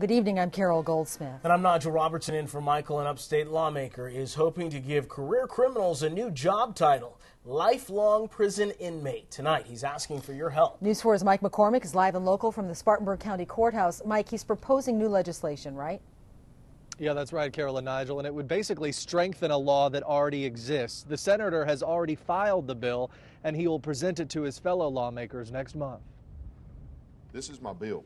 Good evening, I'm Carol Goldsmith. And I'm Nigel Robertson in for Michael. An upstate lawmaker is hoping to give career criminals a new job title, lifelong prison inmate. Tonight, he's asking for your help. News 4's Mike McCormick is live and local from the Spartanburg County Courthouse. Mike, he's proposing new legislation, right? Yeah, that's right, Carol and Nigel, and it would basically strengthen a law that already exists. The senator has already filed the bill, and he will present it to his fellow lawmakers next month. This is my bill.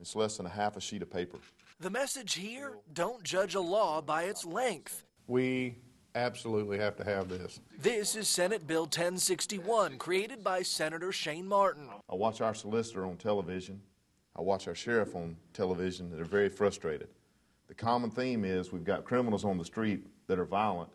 It's less than a half a sheet of paper. The message here don't judge a law by its length. We absolutely have to have this. This is Senate Bill 1061, created by Senator Shane Martin. I watch our solicitor on television. I watch our sheriff on television They're very frustrated. The common theme is we've got criminals on the street that are violent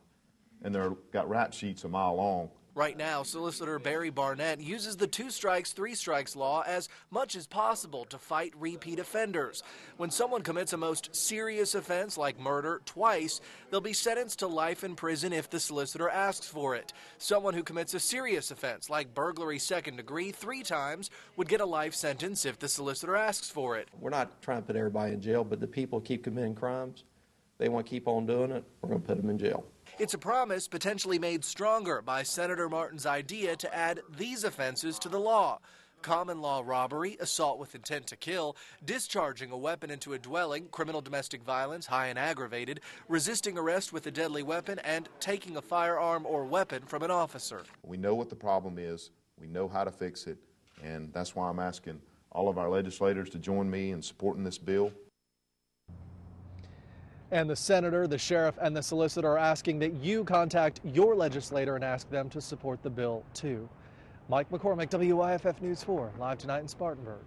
and they've got rap sheets a mile long Right now, solicitor Barry Barnette uses the two strikes, three strikes law as much as possible to fight repeat offenders. When someone commits a most serious offense like murder twice, they'll be sentenced to life in prison if the solicitor asks for it. Someone who commits a serious offense like burglary second degree three times would get a life sentence if the solicitor asks for it. We're not trying to put everybody in jail, but the people keep committing crimes. They want to keep on doing it, we're going to put them in jail. It's a promise potentially made stronger by Senator Martin's idea to add these offenses to the law common law robbery, assault with intent to kill, discharging a weapon into a dwelling, criminal domestic violence, high and aggravated, resisting arrest with a deadly weapon, and taking a firearm or weapon from an officer. We know what the problem is, we know how to fix it, and that's why I'm asking all of our legislators to join me in supporting this bill. And the senator, the sheriff, and the solicitor are asking that you contact your legislator and ask them to support the bill too. Mike McCormick, WYFF News 4, live tonight in Spartanburg.